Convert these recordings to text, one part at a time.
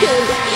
Sugar,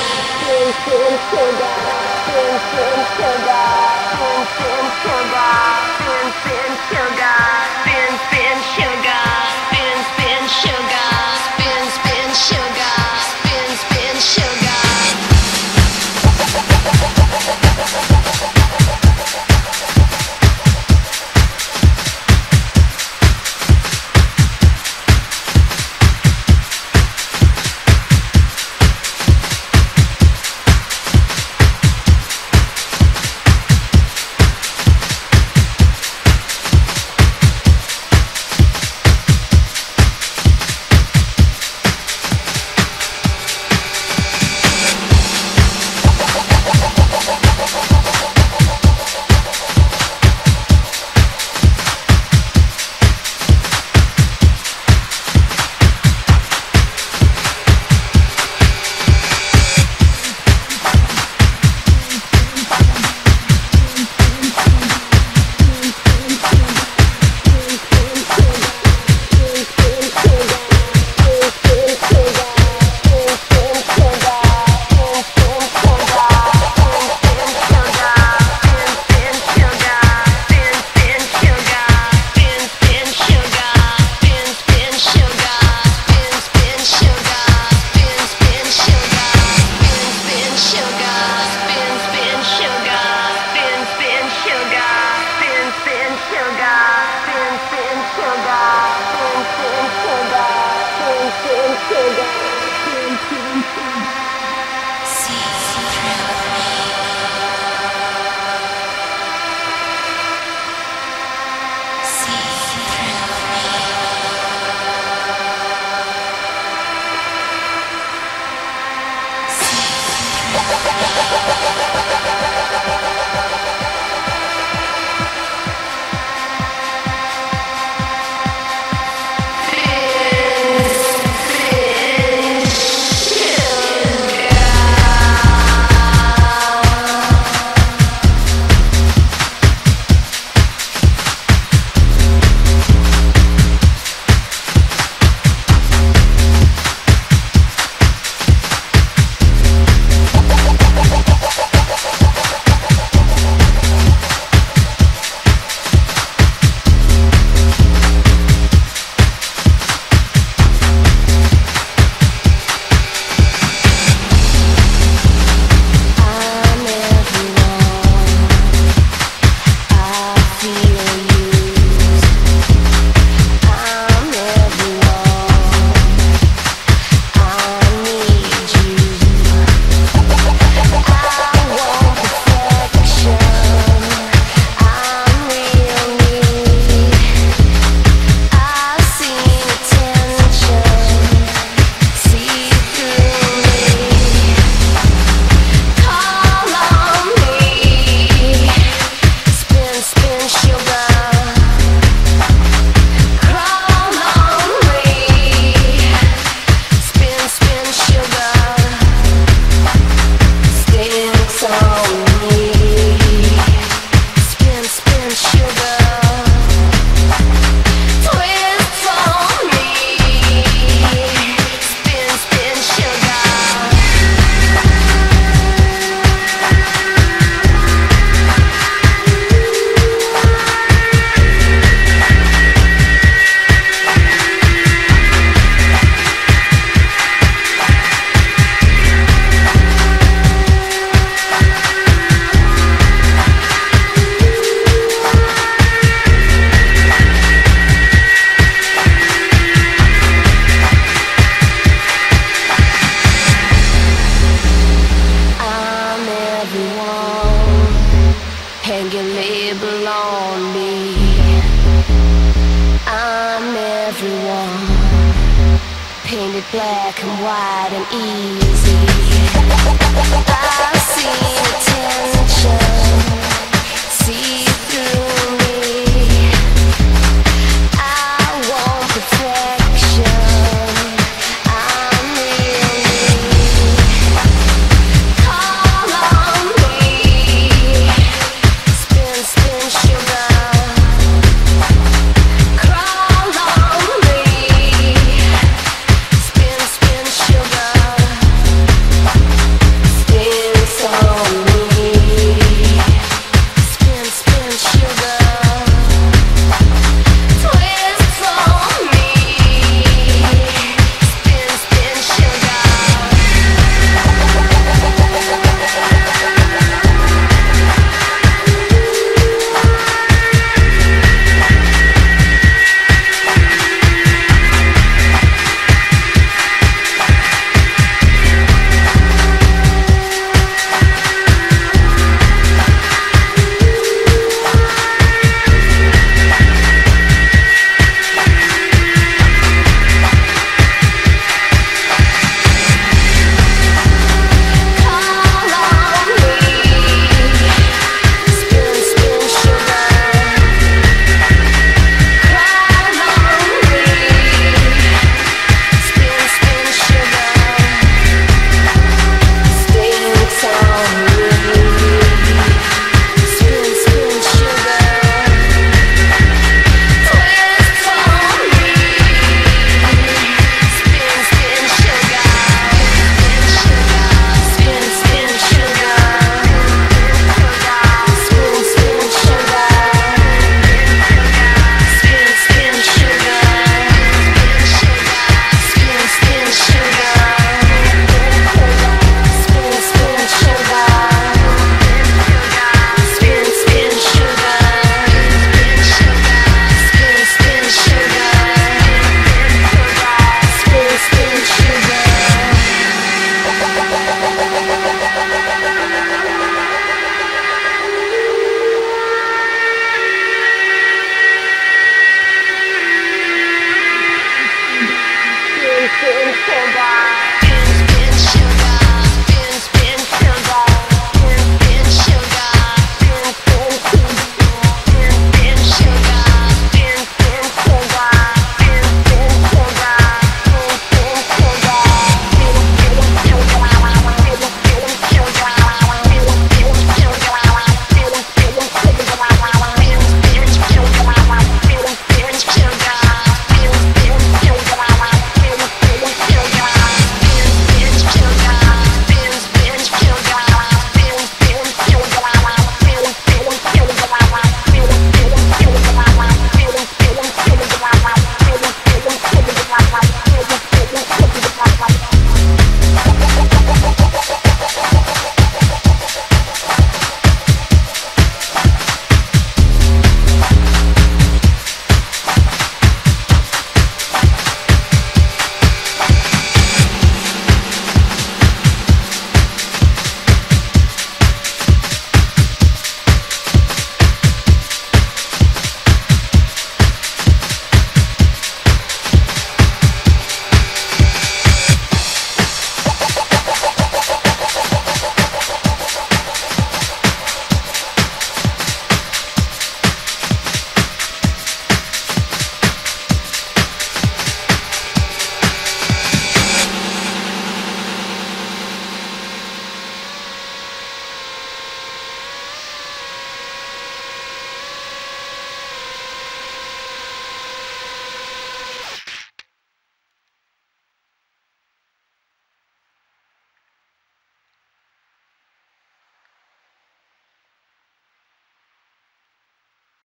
black easy. I've seen it.